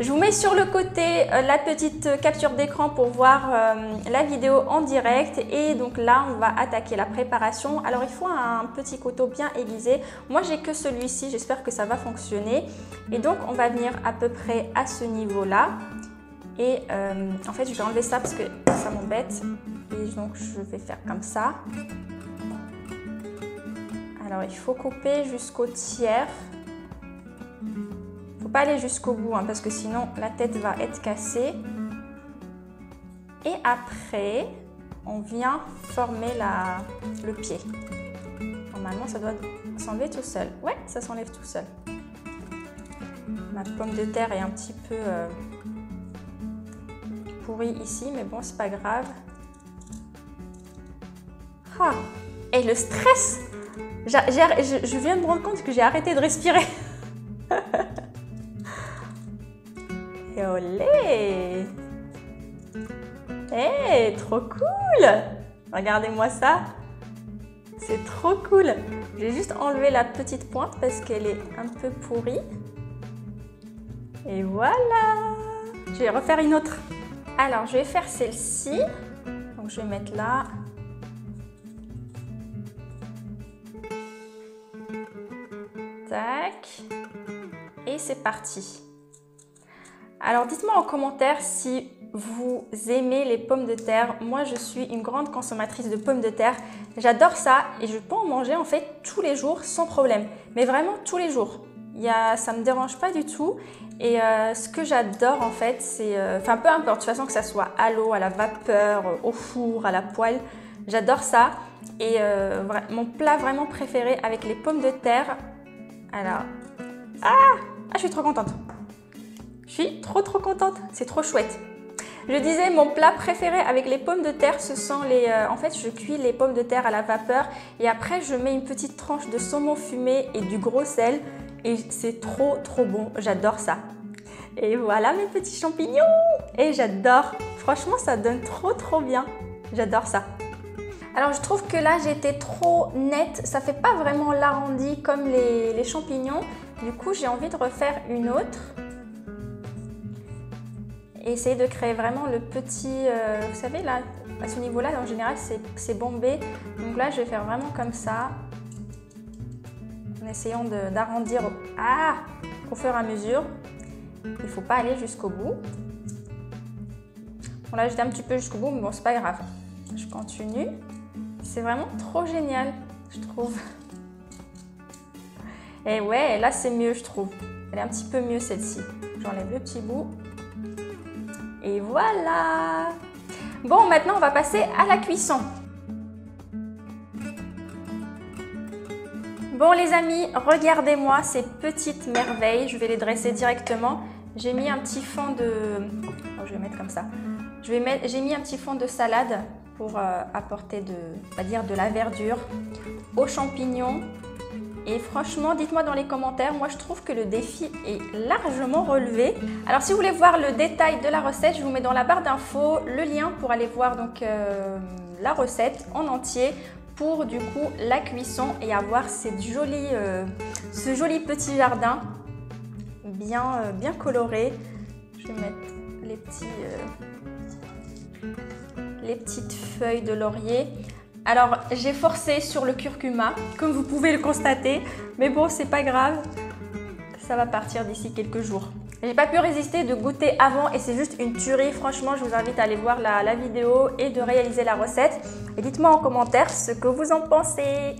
Je vous mets sur le côté euh, la petite capture d'écran pour voir euh, la vidéo en direct. Et donc là, on va attaquer la préparation. Alors, il faut un petit couteau bien aiguisé. Moi, j'ai que celui-ci. J'espère que ça va fonctionner. Et donc, on va venir à peu près à ce niveau-là. Et euh, en fait, je vais enlever ça parce que ça m'embête. Et donc, je vais faire comme ça. Alors, il faut couper jusqu'au tiers pas aller jusqu'au bout hein, parce que sinon la tête va être cassée. Et après, on vient former la, le pied. Normalement, ça doit s'enlever tout seul. Ouais, ça s'enlève tout seul. Ma pomme de terre est un petit peu euh, pourrie ici, mais bon, c'est pas grave. Ah, et le stress je, je viens de me rendre compte que j'ai arrêté de respirer. Olé Eh, trop cool Regardez-moi ça C'est trop cool J'ai juste enlevé la petite pointe parce qu'elle est un peu pourrie. Et voilà Je vais refaire une autre. Alors, je vais faire celle-ci. Donc, je vais mettre là. Tac. Et c'est parti. Alors dites-moi en commentaire si vous aimez les pommes de terre. Moi, je suis une grande consommatrice de pommes de terre. J'adore ça et je peux en manger en fait tous les jours sans problème. Mais vraiment tous les jours. Ça ne me dérange pas du tout. Et euh, ce que j'adore en fait, c'est... Euh, enfin, peu importe, de toute façon que ça soit à l'eau, à la vapeur, au four, à la poêle. J'adore ça. Et euh, mon plat vraiment préféré avec les pommes de terre... Alors... Ah, ah je suis trop contente je suis trop trop contente, c'est trop chouette. Je disais, mon plat préféré avec les pommes de terre, ce sont les... Euh, en fait, je cuis les pommes de terre à la vapeur et après, je mets une petite tranche de saumon fumé et du gros sel et c'est trop trop bon. J'adore ça. Et voilà mes petits champignons Et j'adore. Franchement, ça donne trop trop bien. J'adore ça. Alors, je trouve que là, été trop nette. Ça fait pas vraiment l'arrondi comme les, les champignons. Du coup, j'ai envie de refaire une autre et essayer de créer vraiment le petit, euh, vous savez là, à ce niveau-là, en général, c'est bombé. Donc là, je vais faire vraiment comme ça, en essayant d'arrondir ah, au fur et à mesure. Il ne faut pas aller jusqu'au bout. Bon là, j'étais un petit peu jusqu'au bout, mais bon, c'est pas grave. Je continue. C'est vraiment trop génial, je trouve. Et ouais, là, c'est mieux, je trouve. Elle est un petit peu mieux, celle-ci. J'enlève le petit bout. Et voilà Bon, maintenant on va passer à la cuisson. Bon les amis, regardez-moi ces petites merveilles. Je vais les dresser directement. J'ai mis un petit fond de... Oh, je vais mettre comme ça. J'ai mis un petit fond de salade pour euh, apporter de, de la verdure aux champignons et franchement, dites-moi dans les commentaires, moi je trouve que le défi est largement relevé. Alors si vous voulez voir le détail de la recette, je vous mets dans la barre d'infos le lien pour aller voir donc euh, la recette en entier pour du coup la cuisson et avoir cette jolie, euh, ce joli petit jardin bien, euh, bien coloré. Je vais mettre les, petits, les petites feuilles de laurier. Alors, j'ai forcé sur le curcuma, comme vous pouvez le constater, mais bon, c'est pas grave, ça va partir d'ici quelques jours. J'ai pas pu résister de goûter avant et c'est juste une tuerie. Franchement, je vous invite à aller voir la, la vidéo et de réaliser la recette. Et dites-moi en commentaire ce que vous en pensez.